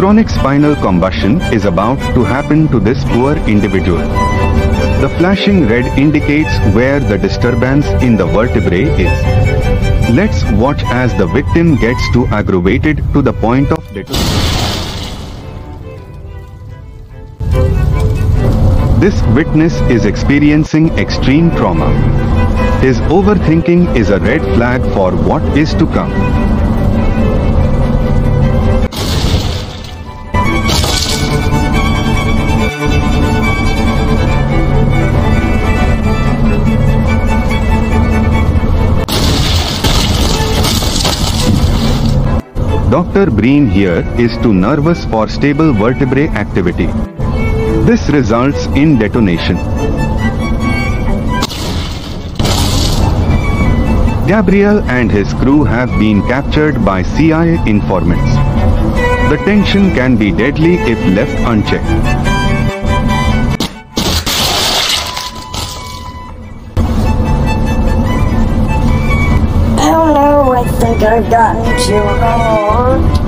Chronic spinal combustion is about to happen to this poor individual. The flashing red indicates where the disturbance in the vertebrae is. Let's watch as the victim gets too aggravated to the point of detonation. This witness is experiencing extreme trauma. His overthinking is a red flag for what is to come. Dr. Breen here is too nervous for stable vertebrae activity. This results in detonation. Gabriel and his crew have been captured by CIA informants. The tension can be deadly if left unchecked. Think I've gotten too hard.